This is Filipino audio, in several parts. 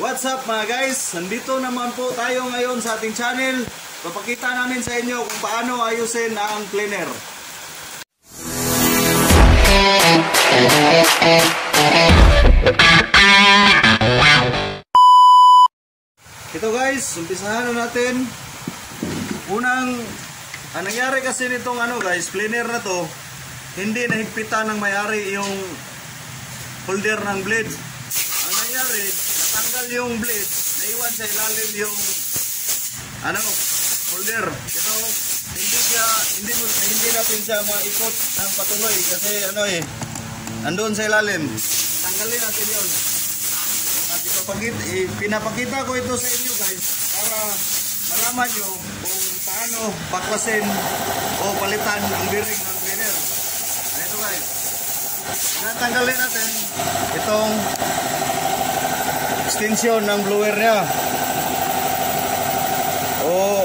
What's up mga guys? Nandito naman po tayo ngayon sa ating channel. Papakita namin sa inyo kung paano ayusin ang cleaner. Ito guys, umpisahan na natin. Unang, ang nangyari kasi nitong ano guys, cleaner na to, hindi nahigpitan ng may-ari yung holder ng blade. Ang nangyari, natanggal yung blade, naiwan sa ilalim yung ano, holder. Ito, hindi siya, hindi, hindi natin siya maikot ng patuloy kasi ano eh, andun sa ilalim. Tanggalin natin yun. At ipapakita, eh, pinapakita ko ito sa inyo guys para malaman nyo kung paano baklasin o palitan ang bearing ng trainer. Ito guys. Natanggalin natin itong extension ng blower niya. O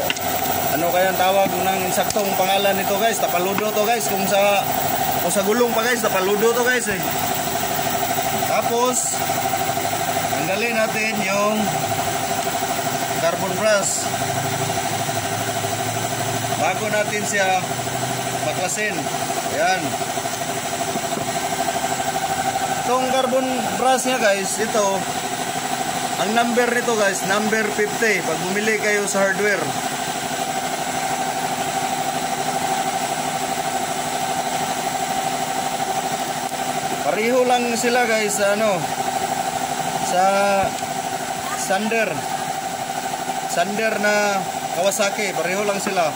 ano kaya ang tawag ng saktong pangalan nito guys? Tapaludo to guys. Kung sa kung sa gulong pa guys, tapaludo to guys eh. Tapos tanggalin natin yung carbon brush bago natin siya baklasin. Ayan. Itong carbon brush niya guys, ito, ang number nito guys, number 50. Pag bumili kayo sa hardware. Pareho lang sila guys sa ano, sa sander. Sander na Kawasaki, pareho lang sila.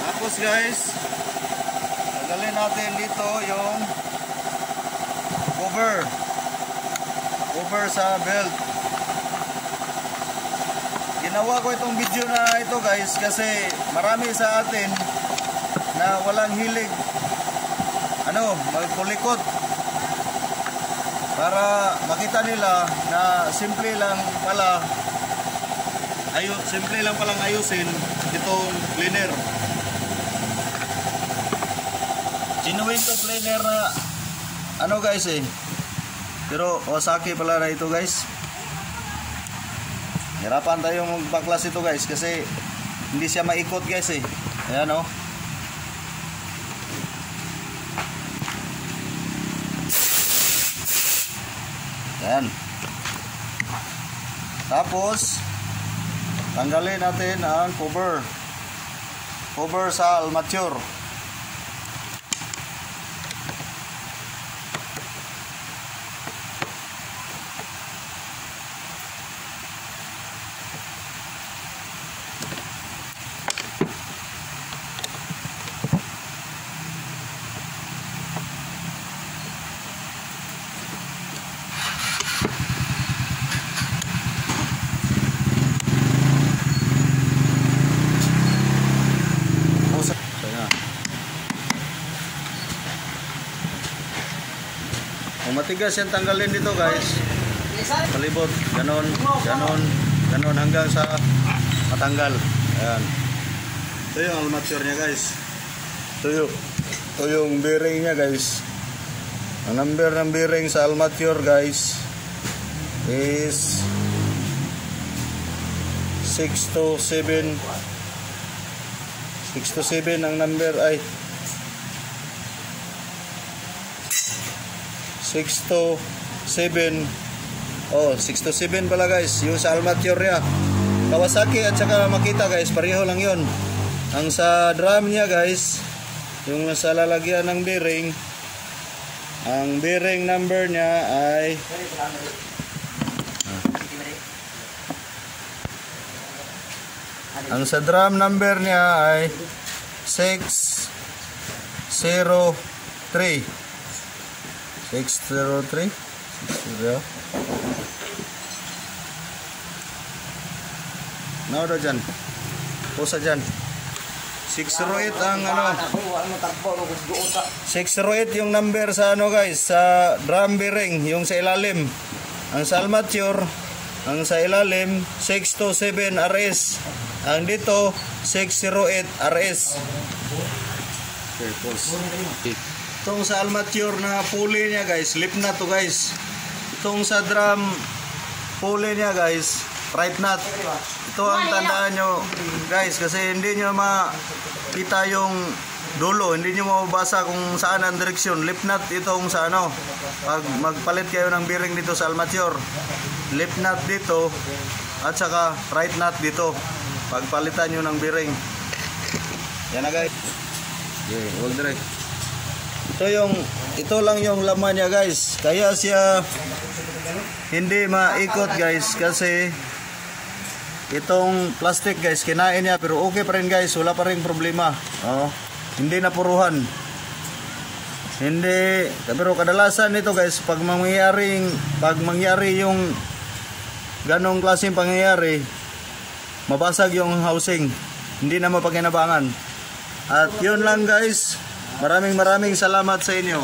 Tapos guys, tanggalin natin dito yung cover. Cover sa belt. Ginawa ko itong video na ito guys kasi marami sa atin na walang hilig ano, magpulikot para makita nila na simple lang pala ayo simple lang palang ayusin itong cleaner. Genuine to cleaner na ano guys eh. Pero Osaki pala na ito guys. Hirapan tayo magbaklas ito guys kasi hindi siya maikot guys eh. Ayan oh. Ayan. Tapos, tanggalin natin ang cover. Cover sa almature. Pusa. So, yan. Kung matigas yan tanggalin dito guys. Palibot. Ganon. Ganon. Ganon hanggang sa matanggal. Ayan. Ito yung armature niya guys. Ito yung, ito yung bearing niya guys. Ang number ng bearing sa armature guys is 6 to 7 6 to 7 ang number ay 6 to 7 oh 6 to 7 pala guys. Yung sa armature niya Kawasaki at saka Makita guys. Pareho lang yon ang sa drum niya guys yung sa lalagyan ng bearing ang bearing number niya ay Ang sa drum number niya ay 603. 603. 60. No, do dyan. Pusa dyan. 608 ang ano. 608 yung number sa ano guys, sa drum bearing, yung sa ilalim. Ang sa armature, ang sa ilalim, 627 RS. Ang dito, 608 RS. Okay, pause. Itong sa Almature na pulley niya guys, slip nut to guys. Itong sa drum pulley niya guys, right nut. Ito ang tandaan nyo guys kasi hindi nyo makita yung dulo, hindi nyo mababasa kung saan ang direksyon. Lip nut itong sa ano, pag magpalit kayo ng bearing dito sa Almature. Lip nut dito at saka right nut dito. Pagpalitan nyo ng bearing. Yan na guys. Okay, hold direct. Ito yung ito lang yung laman niya guys. Kaya siya hindi maikot guys kasi itong plastic guys kinain niya pero okay pa rin guys. Wala pa rin problema. Oh, hindi napuruhan. Hindi pero kadalasan nito guys pag mangyaring pag mangyari yung ganong klaseng pangyayari mabasag yung housing. Hindi na mapaginabangan at yun lang guys maraming maraming salamat sa inyo